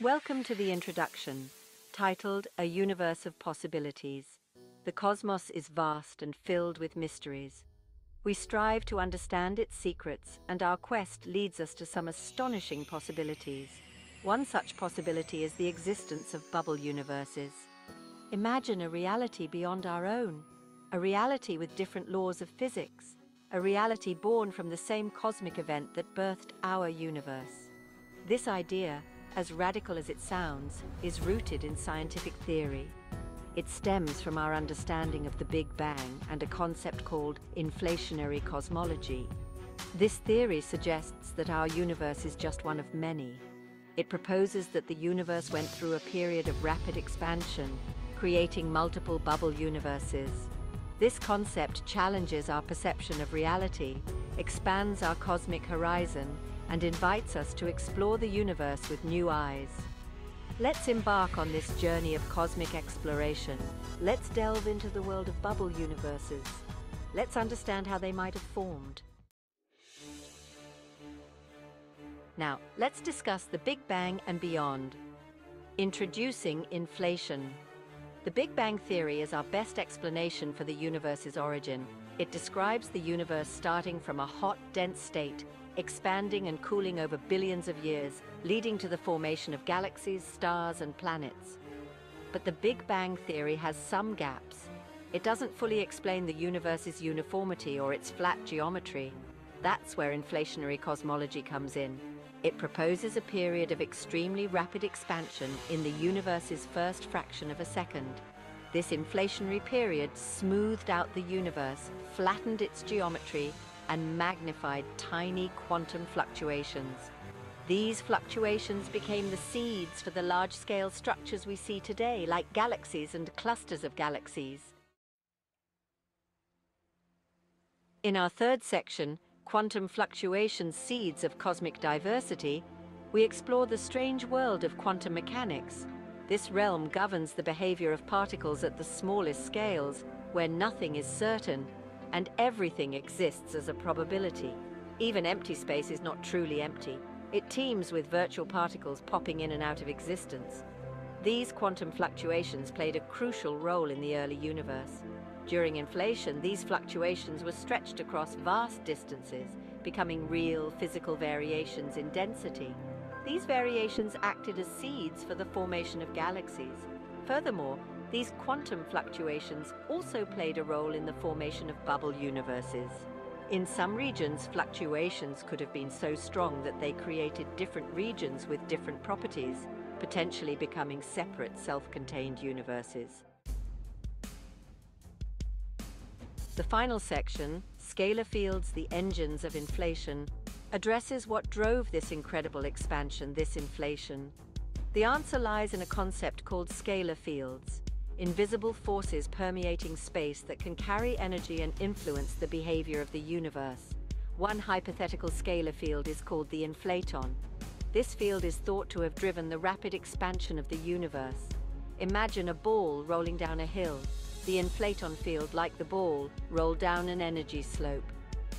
Welcome to the introduction, titled A Universe of Possibilities. The cosmos is vast and filled with mysteries. We strive to understand its secrets, and our quest leads us to some astonishing possibilities. One such possibility is the existence of bubble universes. Imagine a reality beyond our own, a reality with different laws of physics, a reality born from the same cosmic event that birthed our universe. This idea as radical as it sounds, is rooted in scientific theory. It stems from our understanding of the Big Bang and a concept called inflationary cosmology. This theory suggests that our universe is just one of many. It proposes that the universe went through a period of rapid expansion, creating multiple bubble universes. This concept challenges our perception of reality, expands our cosmic horizon, and invites us to explore the universe with new eyes. Let's embark on this journey of cosmic exploration. Let's delve into the world of bubble universes. Let's understand how they might have formed. Now, let's discuss the Big Bang and beyond. Introducing inflation. The Big Bang Theory is our best explanation for the universe's origin. It describes the universe starting from a hot, dense state expanding and cooling over billions of years, leading to the formation of galaxies, stars, and planets. But the Big Bang Theory has some gaps. It doesn't fully explain the universe's uniformity or its flat geometry. That's where inflationary cosmology comes in. It proposes a period of extremely rapid expansion in the universe's first fraction of a second. This inflationary period smoothed out the universe, flattened its geometry, and magnified tiny quantum fluctuations. These fluctuations became the seeds for the large-scale structures we see today, like galaxies and clusters of galaxies. In our third section, Quantum Fluctuations Seeds of Cosmic Diversity, we explore the strange world of quantum mechanics. This realm governs the behavior of particles at the smallest scales, where nothing is certain and everything exists as a probability. Even empty space is not truly empty. It teems with virtual particles popping in and out of existence. These quantum fluctuations played a crucial role in the early universe. During inflation, these fluctuations were stretched across vast distances, becoming real physical variations in density. These variations acted as seeds for the formation of galaxies. Furthermore, these quantum fluctuations also played a role in the formation of bubble universes. In some regions, fluctuations could have been so strong that they created different regions with different properties, potentially becoming separate self-contained universes. The final section, Scalar Fields, the Engines of Inflation, addresses what drove this incredible expansion, this inflation. The answer lies in a concept called scalar fields invisible forces permeating space that can carry energy and influence the behavior of the universe. One hypothetical scalar field is called the inflaton. This field is thought to have driven the rapid expansion of the universe. Imagine a ball rolling down a hill. The inflaton field, like the ball, rolled down an energy slope.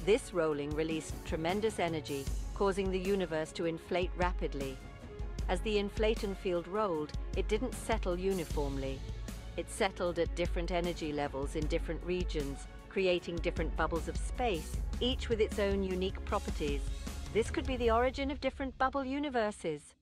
This rolling released tremendous energy, causing the universe to inflate rapidly. As the inflaton field rolled, it didn't settle uniformly. It settled at different energy levels in different regions, creating different bubbles of space, each with its own unique properties. This could be the origin of different bubble universes.